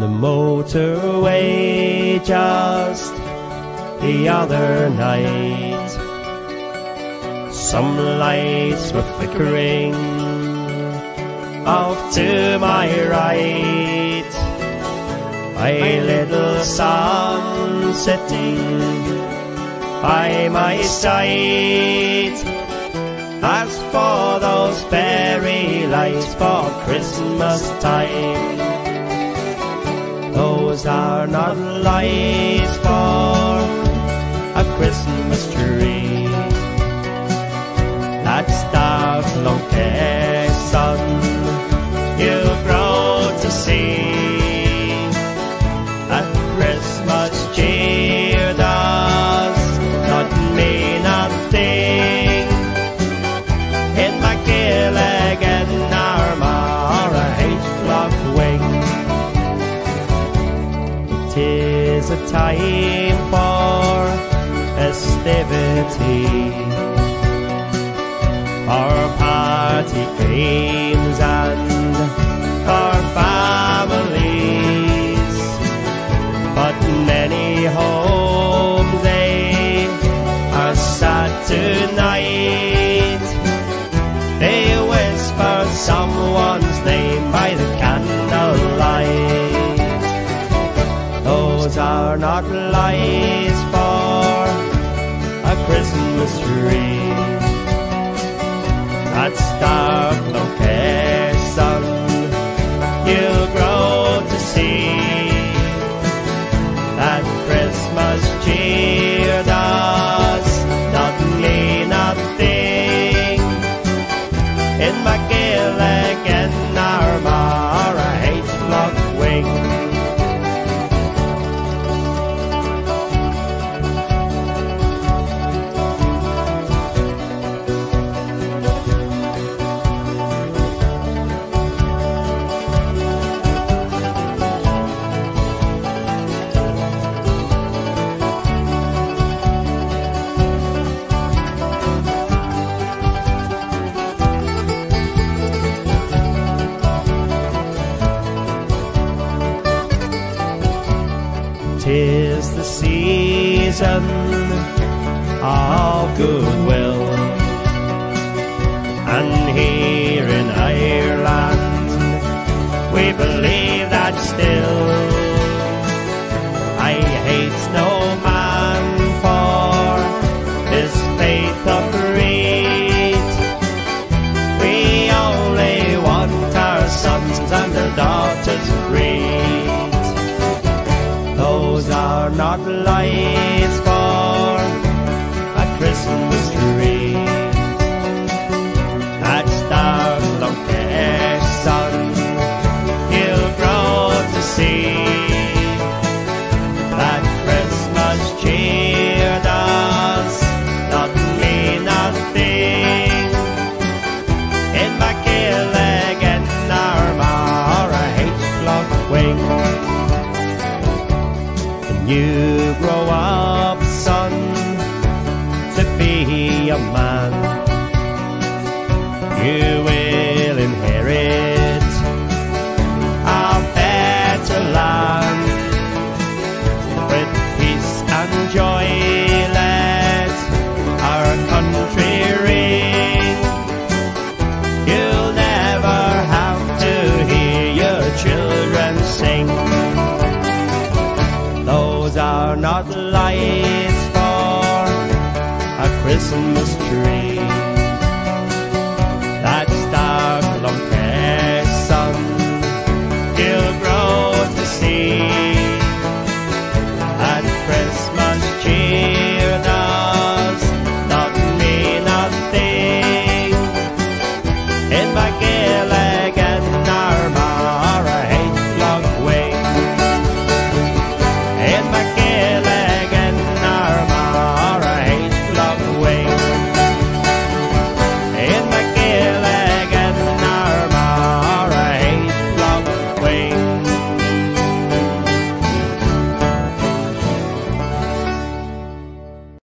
the motorway just the other night. Some lights were flickering off to my right. My little son sitting by my side. As for those fairy lights for Christmas time, those are not lights for a Christmas tree. That's dark, long son you'll grow to see. A Christmas cheer does not mean a thing. In wing. Is a time for festivity. Our party games and our families, but many a Christmas tree. That's dark, no care. You'll grow to see that Christmas cheer does not mean a thing. In my Tis the season of goodwill, and here not lights you grow up, son, to be a man, you will are not lights for a Christmas tree.